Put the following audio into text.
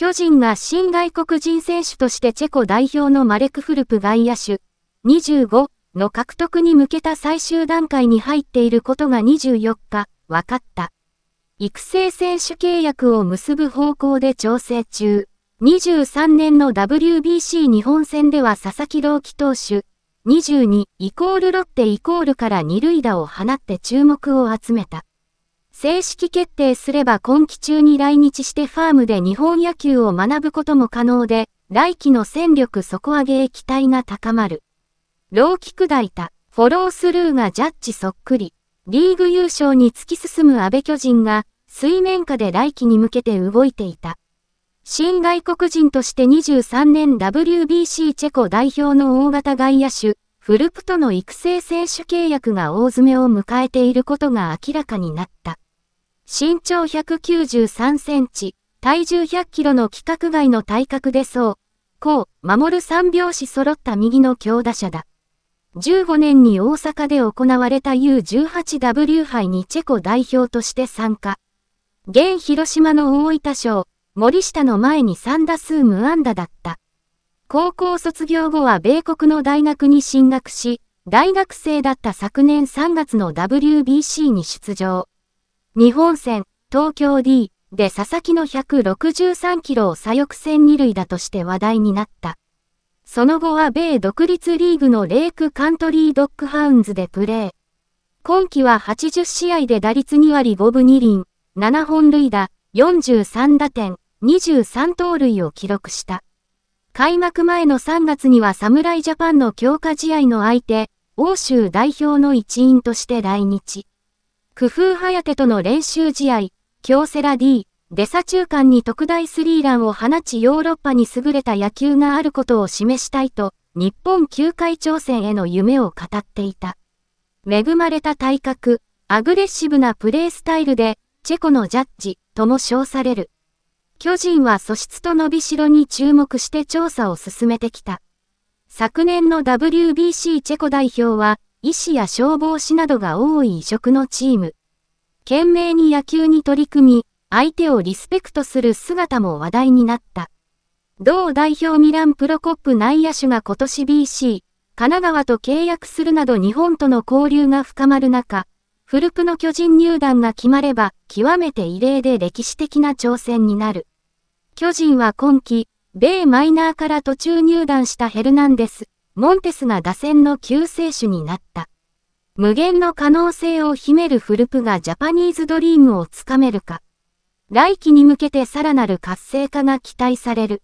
巨人が新外国人選手としてチェコ代表のマレク・フルプ外野手25の獲得に向けた最終段階に入っていることが24日分かった。育成選手契約を結ぶ方向で調整中。23年の WBC 日本戦では佐々木朗希投手22イコールロッテイコールから二塁打を放って注目を集めた。正式決定すれば今季中に来日してファームで日本野球を学ぶことも可能で、来季の戦力底上げへ期待が高まる。ローキ砕いた、フォロースルーがジャッジそっくり。リーグ優勝に突き進む安倍巨人が、水面下で来季に向けて動いていた。新外国人として23年 WBC チェコ代表の大型外野手、フルプとの育成選手契約が大詰めを迎えていることが明らかになった。身長193センチ、体重100キロの規格外の体格でそう、こう、守る三拍子揃った右の強打者だ。15年に大阪で行われた U18W 杯にチェコ代表として参加。現広島の大分賞、森下の前に3打数無安打だった。高校卒業後は米国の大学に進学し、大学生だった昨年3月の WBC に出場。日本戦、東京 D で佐々木の163キロを左翼戦二塁打として話題になった。その後は米独立リーグのレークカントリードッグハウンズでプレー。今季は80試合で打率2割5分2厘、7本塁打、43打点、23盗塁を記録した。開幕前の3月には侍ジャパンの強化試合の相手、欧州代表の一員として来日。工夫颯との練習試合、京セラ D、デサ中間に特大スリーランを放ちヨーロッパに優れた野球があることを示したいと、日本球界挑戦への夢を語っていた。恵まれた体格、アグレッシブなプレースタイルで、チェコのジャッジ、とも称される。巨人は素質と伸びしろに注目して調査を進めてきた。昨年の WBC チェコ代表は、医師や消防士などが多い異色のチーム。懸命に野球に取り組み、相手をリスペクトする姿も話題になった。同代表ミランプロコップ内野手が今年 BC、神奈川と契約するなど日本との交流が深まる中、フルプの巨人入団が決まれば、極めて異例で歴史的な挑戦になる。巨人は今季、米マイナーから途中入団したヘルナンデス、モンテスが打線の救世主になった。無限の可能性を秘めるフルプがジャパニーズドリームをつかめるか。来季に向けてさらなる活性化が期待される。